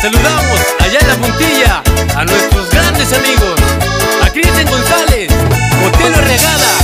Saludamos allá en la puntilla a nuestros grandes amigos, a Cristian González, Botelo Regada.